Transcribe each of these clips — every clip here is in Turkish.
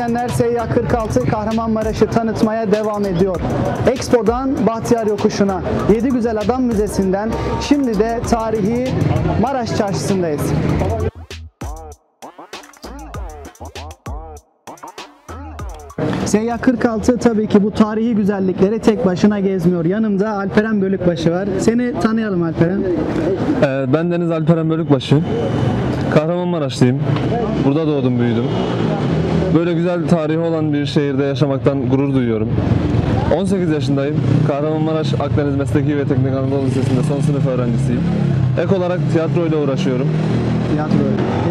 izleyenler Seyyah 46 Kahramanmaraş'ı tanıtmaya devam ediyor. Expo'dan Bahtiyar Yokuşu'na, Yedi Güzel Adam Müzesi'nden şimdi de tarihi Maraş Çarşısı'ndayız. Seyyah 46 tabii ki bu tarihi güzellikleri tek başına gezmiyor. Yanımda Alperen Bölükbaşı var. Seni tanıyalım Alperen. Ee, ben Deniz Alperen Bölükbaşı. Kahramanmaraşlıyım. Burada doğdum, büyüdüm. Böyle güzel tarihi olan bir şehirde yaşamaktan gurur duyuyorum. 18 yaşındayım. Kahramanmaraş Akdeniz Mesleki ve Teknik Anadolu Lisesi'nde son sınıf öğrencisiyim. Ek olarak tiyatroyla uğraşıyorum. Tiyatro.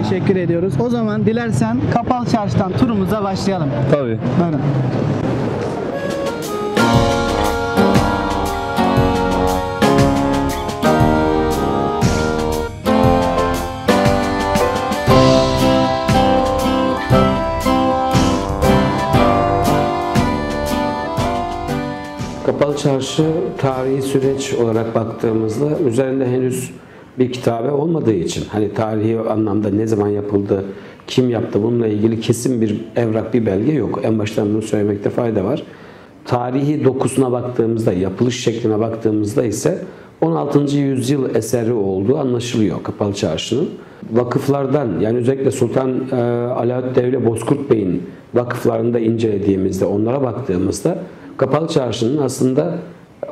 Teşekkür ediyoruz. O zaman dilersen Kapalı Çarşı'dan turumuza başlayalım. Tabii. Buyurun. Çarşı tarihi süreç olarak baktığımızda üzerinde henüz bir kitabe olmadığı için hani tarihi anlamda ne zaman yapıldı, kim yaptı bununla ilgili kesin bir evrak, bir belge yok. En baştan bunu söylemekte fayda var. Tarihi dokusuna baktığımızda, yapılış şekline baktığımızda ise 16. yüzyıl eseri olduğu anlaşılıyor Kapalı Çarşı'nın. Vakıflardan yani özellikle Sultan e, Alaaddin Devle Bozkurt Bey'in vakıflarında incelediğimizde, onlara baktığımızda Kapalı Çarşı'nın aslında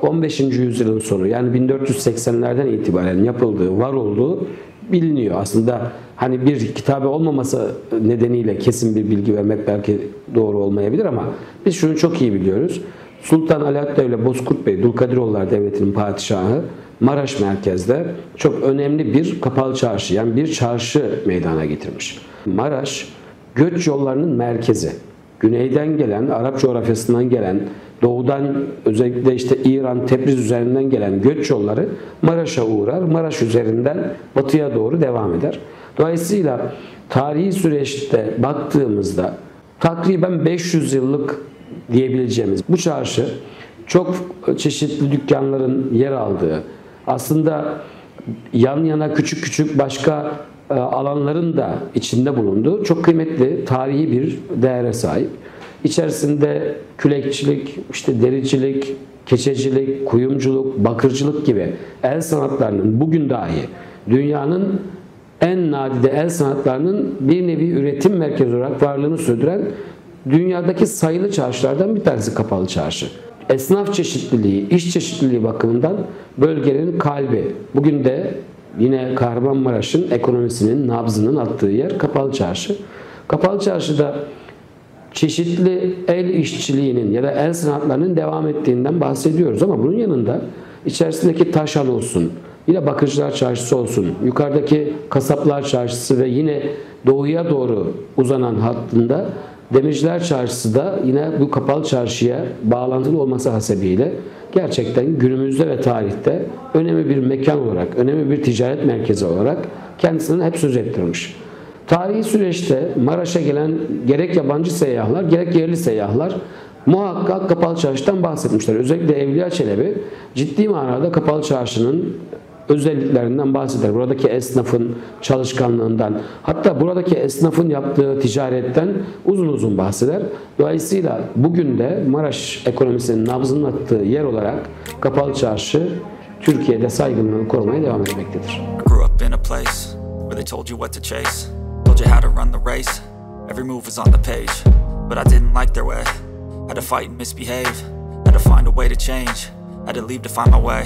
15. yüzyılın sonu yani 1480'lerden itibaren yapıldığı, var olduğu biliniyor. Aslında hani bir kitabe olmaması nedeniyle kesin bir bilgi vermek belki doğru olmayabilir ama biz şunu çok iyi biliyoruz. Sultan Alaaddin Devlet Bozkurt Bey, Dulkadiroğullar Devleti'nin padişahı Maraş merkezde çok önemli bir kapalı çarşı yani bir çarşı meydana getirmiş. Maraş göç yollarının merkezi. Güneyden gelen, Arap coğrafyasından gelen, doğudan özellikle işte İran, Tebriz üzerinden gelen göç yolları Maraş'a uğrar. Maraş üzerinden batıya doğru devam eder. Dolayısıyla tarihi süreçte baktığımızda takriben 500 yıllık diyebileceğimiz bu çarşı çok çeşitli dükkanların yer aldığı, aslında yan yana küçük küçük başka alanların da içinde bulunduğu çok kıymetli tarihi bir değere sahip. İçerisinde külekçilik, işte dericilik, keçecilik, kuyumculuk, bakırcılık gibi el sanatlarının bugün dahi dünyanın en nadide el sanatlarının bir nevi üretim merkezi olarak varlığını sürdüren dünyadaki sayılı çarşılardan bir tanesi kapalı çarşı. Esnaf çeşitliliği, iş çeşitliliği bakımından bölgenin kalbi. Bugün de yine Kahramanmaraş'ın ekonomisinin nabzının attığı yer Kapalı Çarşı. Kapalı Çarşı'da çeşitli el işçiliğinin ya da el sanatlarının devam ettiğinden bahsediyoruz ama bunun yanında içerisindeki taşal olsun, yine bakırcılar çarşısı olsun, yukarıdaki kasaplar çarşısı ve yine doğuya doğru uzanan hattında Demirciler Çarşısı da yine bu kapalı çarşıya bağlantılı olması hasebiyle gerçekten günümüzde ve tarihte önemli bir mekan olarak, önemli bir ticaret merkezi olarak kendisinden hep söz ettirmiş. Tarihi süreçte Maraş'a gelen gerek yabancı seyyahlar gerek yerli seyyahlar muhakkak Kapalı Çarşı'dan bahsetmişler. Özellikle Evliya Çelebi ciddi manada Kapalı Çarşı'nın özelliklerinden bahseder. Buradaki esnafın çalışkanlığından, hatta buradaki esnafın yaptığı ticaretten uzun uzun bahseder. Dolayısıyla bugün de Maraş ekonomisinin nabzının attığı yer olarak Kapalı Çarşı Türkiye'de saygınlığını korumaya devam etmektedir. Every move was on the page, but I didn't like their way. Had to fight and misbehave, had to find a way to change, had to leave to find my way.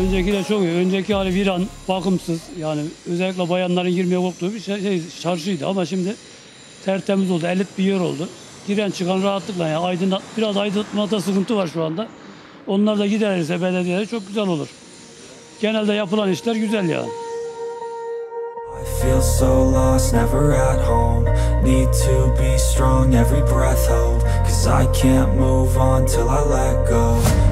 öncekiyle çok iyi. Önceki hali bir an bakımsız yani özellikle bayanların girmeye korktuğu bir şey, şey, çarşıydı ama şimdi tertemiz oldu. Elit bir yer oldu. Giren çıkan rahatlıkla yani aydınlat, biraz aydınlatmada sıkıntı var şu anda. Onlar da giderirse belediyeler çok güzel olur. genelde yapılan işler güzel yani. Feel so lost, never at home. Need to be strong, every breath hold. Cause I can't move on till I let go.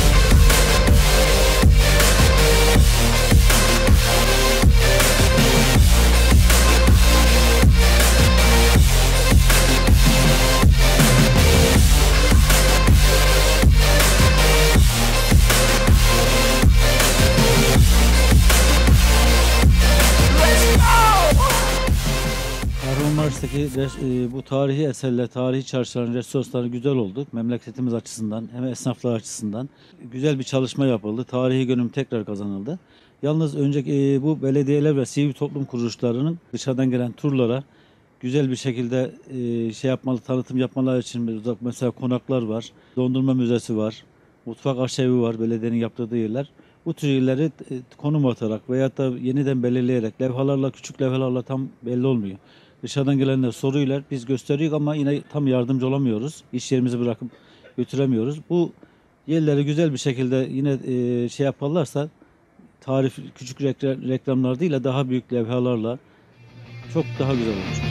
E, bu tarihi eserler, tarihi çarşıların, restoranları güzel oldu. Memleketimiz açısından hem esnaflar açısından güzel bir çalışma yapıldı. Tarihi görünüm tekrar kazanıldı. Yalnız önceki e, bu belediyeler ve sivil toplum kuruluşlarının dışarıdan gelen turlara güzel bir şekilde e, şey yapmalı, tanıtım yapmaları için mesela konaklar var, dondurma müzesi var, mutfak arşivi var, belediyenin yaptırdığı yerler. Bu tür yerleri e, konum atarak veyahut da yeniden belirleyerek levhalarla, küçük levhalarla tam belli olmuyor. Dışarıdan gelenler soruyorlar, biz gösteriyoruz ama yine tam yardımcı olamıyoruz. İş yerimizi bırakıp götüremiyoruz. Bu yerleri güzel bir şekilde yine e, şey yaparlarsa tarif küçük rekla- reklamlar değil de daha büyük levhalarla çok daha güzel olur.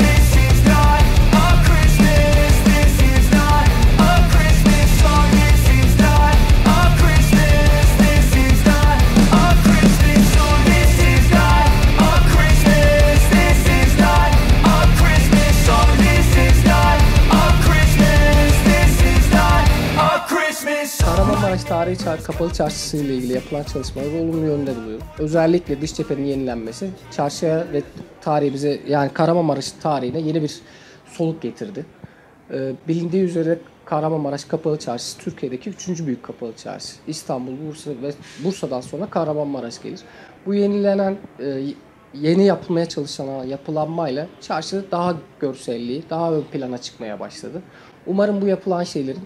Çar Kapalı Çarşısı ile ilgili yapılan çalışmaları olumlu yönde buluyorum. Özellikle dış cephenin yenilenmesi çarşıya ve tarihimize yani Kahramanmaraş tarihine yeni bir soluk getirdi. Ee, bilindiği üzere Kahramanmaraş Kapalı Çarşısı Türkiye'deki üçüncü büyük kapalı çarşı. İstanbul, Bursa ve Bursa'dan sonra Kahramanmaraş gelir. Bu yenilenen e, yeni yapılmaya çalışan yapılanmayla çarşı daha görselliği, daha ön plana çıkmaya başladı. Umarım bu yapılan şeylerin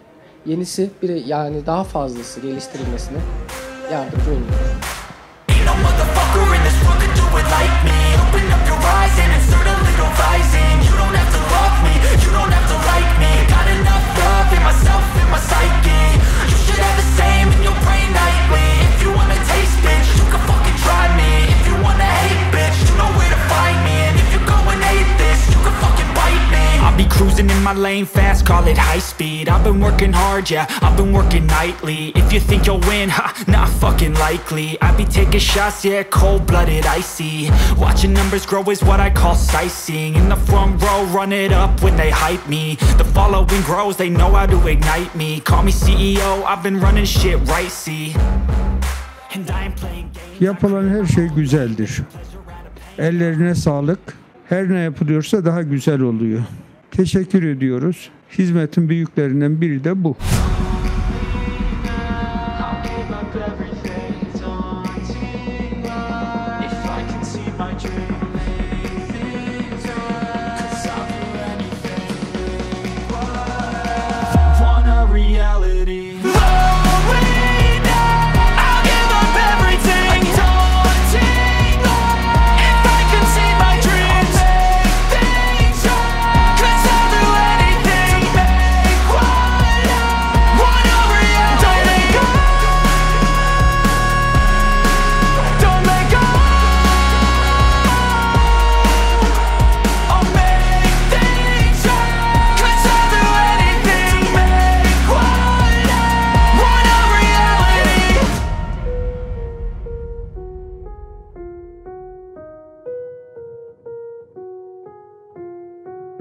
yenisi bir yani daha fazlası geliştirilmesine yardımcı olur. Ain't my lane fast, call it high speed. I've been working hard, yeah, I've been working nightly. If you think you'll win, ha, not fucking likely. I be taking shots, yeah, cold-blooded, icy. Watching numbers grow is what I call sightseeing. In the front row, run it up when they hype me. The following grows, they know how to ignite me. Call me CEO, I've been running shit right, see. Yapılan her şey güzeldir. Ellerine sağlık. Her ne yapılıyorsa daha güzel oluyor. Teşekkür ediyoruz. Hizmetin büyüklerinden biri de bu.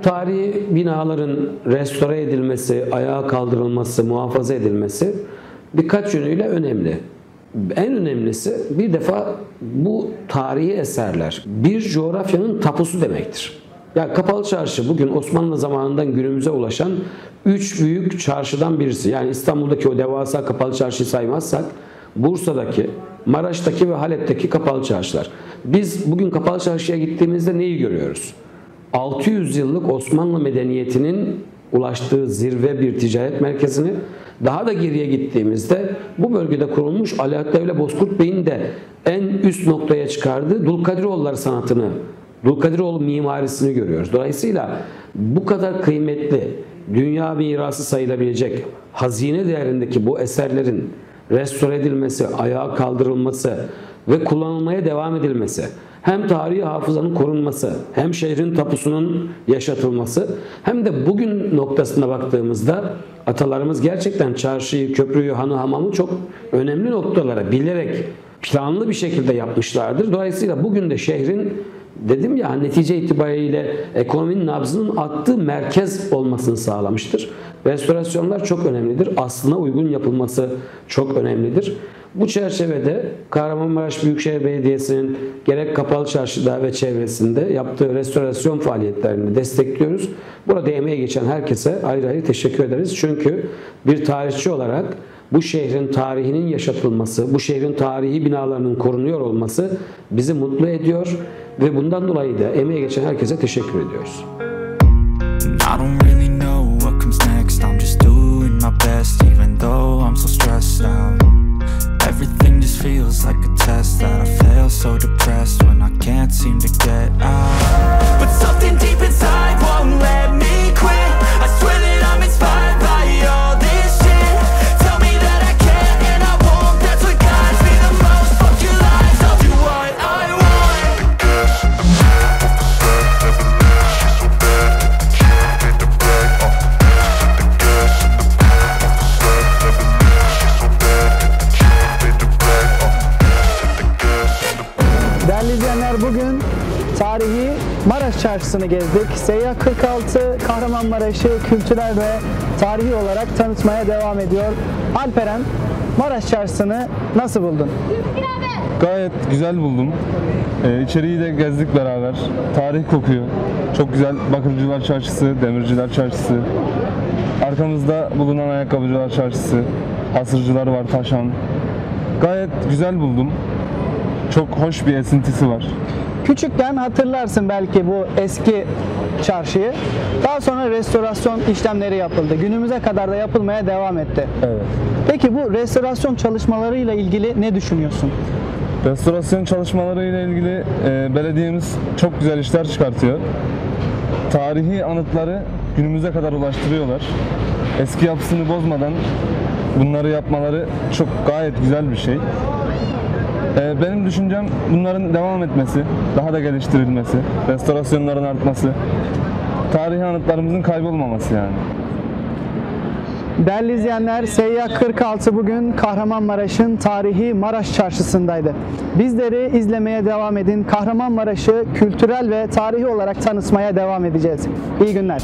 Tarihi binaların restore edilmesi, ayağa kaldırılması, muhafaza edilmesi birkaç yönüyle önemli. En önemlisi bir defa bu tarihi eserler bir coğrafyanın tapusu demektir. Ya Kapalı Çarşı bugün Osmanlı zamanından günümüze ulaşan üç büyük çarşıdan birisi. Yani İstanbul'daki o devasa Kapalı Çarşıyı saymazsak Bursa'daki, Maraş'taki ve Halep'teki Kapalı Çarşılar. Biz bugün Kapalı Çarşı'ya gittiğimizde neyi görüyoruz? 600 yıllık Osmanlı medeniyetinin ulaştığı zirve bir ticaret merkezini daha da geriye gittiğimizde bu bölgede kurulmuş Alaaddin Devlet Bozkurt Bey'in de en üst noktaya çıkardığı Dulkadiroğulları sanatını, Dulkadiroğlu mimarisini görüyoruz. Dolayısıyla bu kadar kıymetli, dünya mirası sayılabilecek hazine değerindeki bu eserlerin restore edilmesi, ayağa kaldırılması ve kullanılmaya devam edilmesi hem tarihi hafızanın korunması, hem şehrin tapusunun yaşatılması, hem de bugün noktasına baktığımızda atalarımız gerçekten çarşıyı, köprüyü, hanı, hamamı çok önemli noktalara bilerek planlı bir şekilde yapmışlardır. Dolayısıyla bugün de şehrin dedim ya netice itibariyle ekonominin nabzının attığı merkez olmasını sağlamıştır. Restorasyonlar çok önemlidir. Aslına uygun yapılması çok önemlidir. Bu çerçevede Kahramanmaraş Büyükşehir Belediyesi'nin gerek Kapalı Çarşı'da ve çevresinde yaptığı restorasyon faaliyetlerini destekliyoruz. Burada emeği geçen herkese ayrı ayrı teşekkür ederiz. Çünkü bir tarihçi olarak bu şehrin tarihinin yaşatılması, bu şehrin tarihi binalarının korunuyor olması bizi mutlu ediyor ve bundan dolayı da emeği geçen herkese teşekkür ediyoruz. Everything just feels like a test that I fail so depressed when I can't seem to get out. Çarşısı'nı gezdik. Seyyah 46 Kahramanmaraş'ı kültürel ve tarihi olarak tanıtmaya devam ediyor. Alperen, Maraş Çarşısı'nı nasıl buldun? Gayet güzel buldum. Ee, içeriği de gezdik beraber. Tarih kokuyor. Çok güzel Bakırcılar Çarşısı, Demirciler Çarşısı. Arkamızda bulunan Ayakkabıcılar Çarşısı. Hasırcılar var, Taşan. Gayet güzel buldum. Çok hoş bir esintisi var. Küçükken hatırlarsın belki bu eski çarşıyı. Daha sonra restorasyon işlemleri yapıldı. Günümüze kadar da yapılmaya devam etti. Evet. Peki bu restorasyon çalışmalarıyla ilgili ne düşünüyorsun? Restorasyon çalışmaları ile ilgili e, belediyemiz çok güzel işler çıkartıyor. Tarihi anıtları günümüze kadar ulaştırıyorlar. Eski yapısını bozmadan bunları yapmaları çok gayet güzel bir şey. E, benim düşüncem bunların devam etmesi, daha da geliştirilmesi, restorasyonların artması, tarihi anıtlarımızın kaybolmaması yani. Değerli izleyenler, Seyyah 46 bugün Kahramanmaraş'ın tarihi Maraş Çarşısı'ndaydı. Bizleri izlemeye devam edin. Kahramanmaraş'ı kültürel ve tarihi olarak tanıtmaya devam edeceğiz. İyi günler.